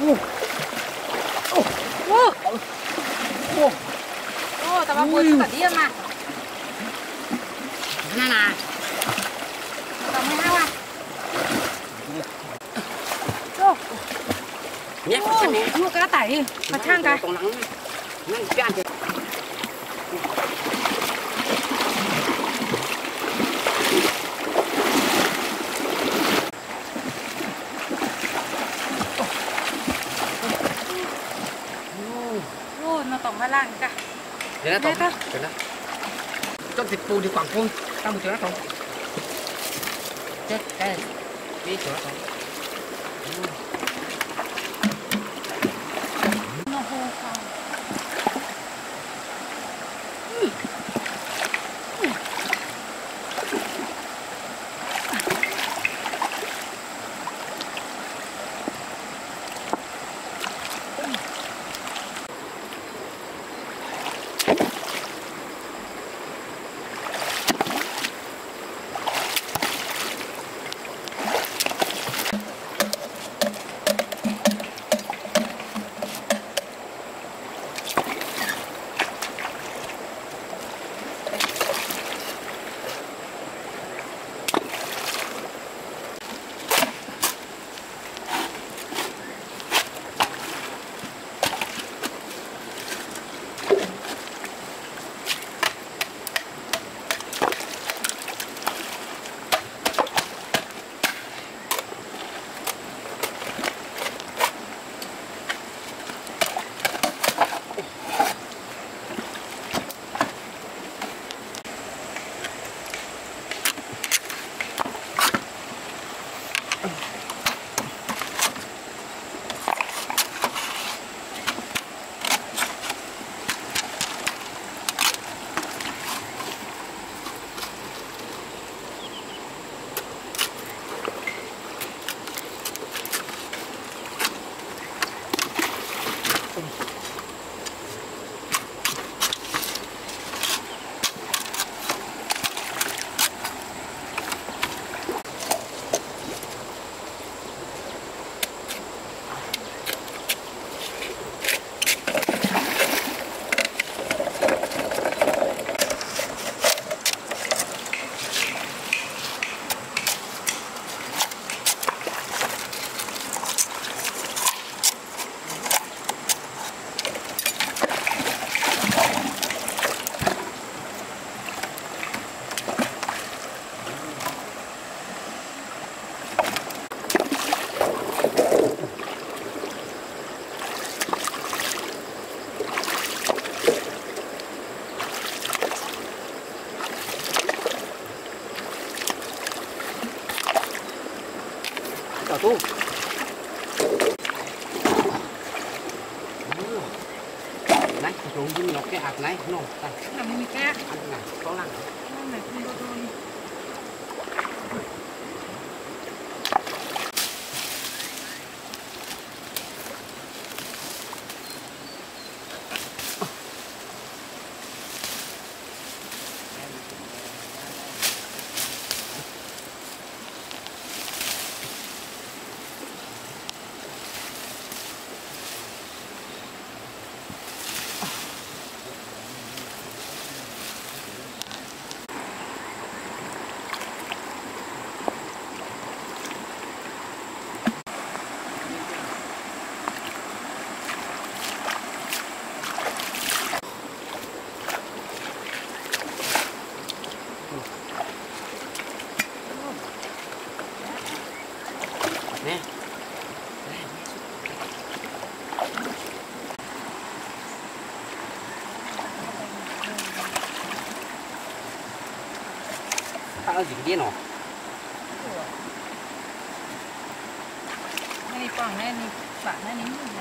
Ô. Ô, tao bảo bữa cả điên mà. Nè nè. Tao mới hao à. Ô. nhé Ô, mua cá tải, mà trang cái. nắng nắng gan thì Ô, nó tổng ba lang cả. thế đó Thế tổng đó. thế đó cho thịt bù thì khoảng phun tao một chỗ đó tổng chết cái cái chỗ đó tổng tu này xuống dưới nó cái hạt này. Mình ăn này có lăng nè. Tao ở gì cái nó. Này quảng này, này bạn này nín.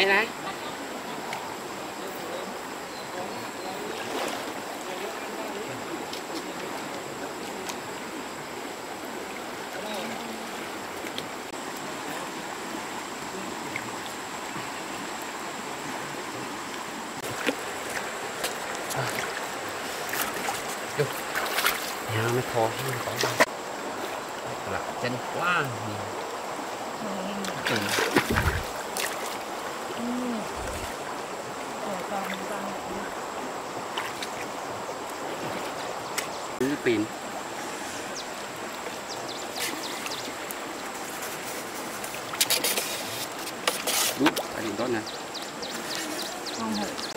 Mẹ này Vô. Nhà mới không có đâu. Là chân quá nhiều. Ừ. Ủa, còn còn Philippines. Úp, cái đó nè. không hổ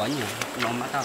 có quá nhiều. Nó mã tao.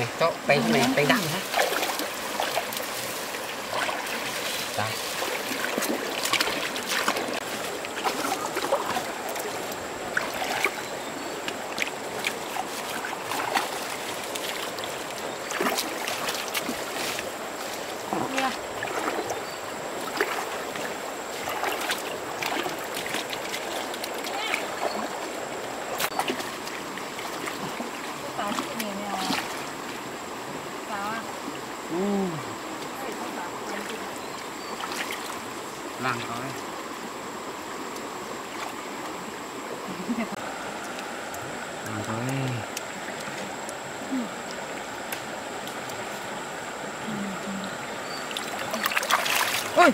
vậy. Nó luôn nó vậy. Đây. Đây ạ. Đó ạ. Đi đi qua. Này, cho bay cái này, bay đăng hả? Đây. Nha. Táo chút nhiều nè. Táo à? Ừ. Đây, không táo. Lấy gì? Làm coi. Làm coi. Ôi!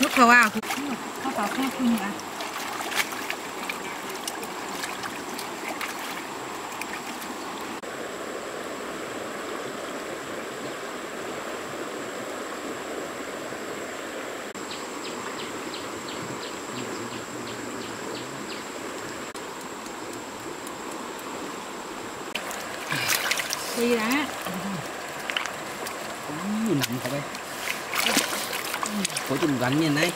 Nước khẩu à? Không táo không khuyên à? Đi đã. Nằm bay. Có chùm gắn như này.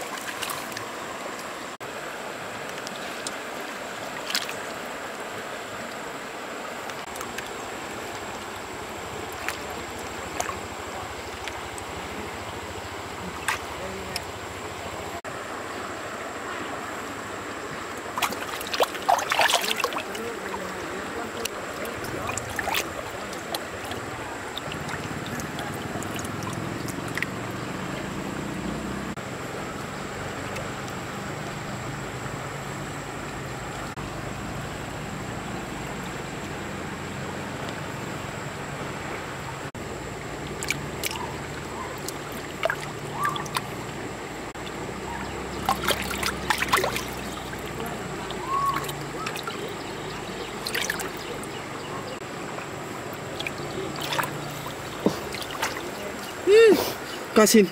Sin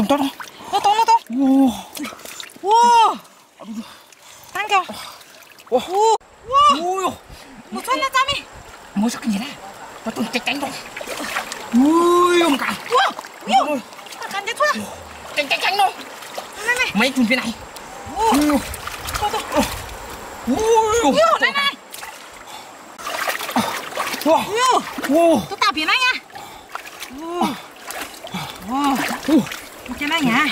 좀 따라. 어, 떠나 떠. 우와. 우와. 당겨. 와. 오. 와. 오요. 뭐 쳤나 짬이? 무섭긴이라. 너또 땡땡. 우요. 가. 우와. 우요. 간대 쳐라. 땡땡땡 너. 네네. 많이 준비 나이. 오. 떠도. 우요. 우요. 네네. 와. 우요. 오. 또 답이 나야. 우. 와. 오. 아니야.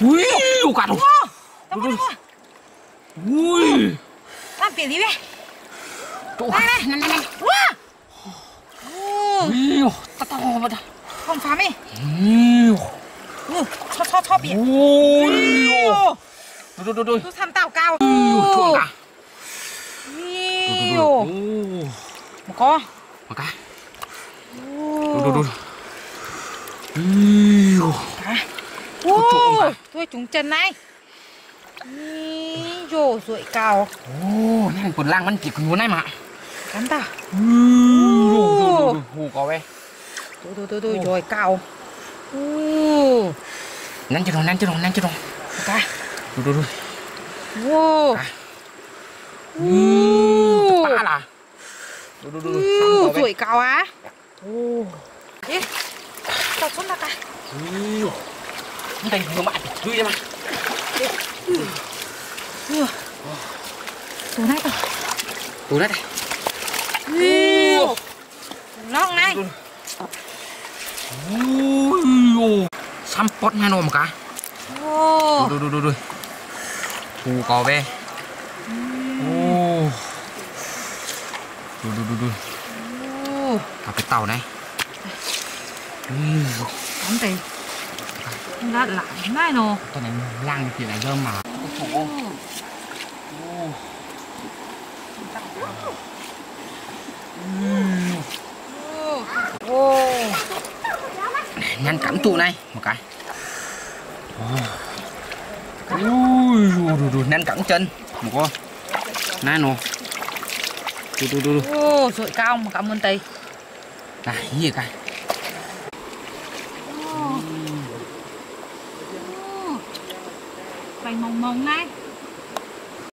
우이, 오가로. 우이. 깜빡이 왜? 또. 나, 나, 나, 나. 와. 우이, 따따따따. không phá mi ừ cho cho cho biển ôi rồi rồi rồi tôi săn tàu cao. Chuột cả. Một con. Một cái. Rồi rồi rồi โอ้ถ้วยถุงจันไงนี่โยสวยเก่าโอ้นี่นคนล่างมันจิกงูได้มากันตาโอ้หูเก่าเว้ยดูดูดูดูโยเก่าโอ้นั่นจะลงนั่นจะลงนั่นจะลงไปดูดูดูโอ้โอ้าล่ะดูดูดูสวยเก่าอะโอ้ยอ๊ตัดส้นละกัน đây vừa mặn vui mà. Ạ tủ nát rồi. Tủ này đây nó này. Ui. Xăm pot nha nó một cá. Đôi đôi đôi đôi phù cò ve. Đôi đôi đôi đôi cả cái tàu này. Ui. Tay rất lạnh này nè Con này lăng thì lại rơm mà Ôi trời ơi Nhanh cắm trụ này Một cái Ui, rồi, rồi, rồi, nhanh cắn chân Một con Này nè Ui, rồi cao mà cắm bên tay Này, như vậy cái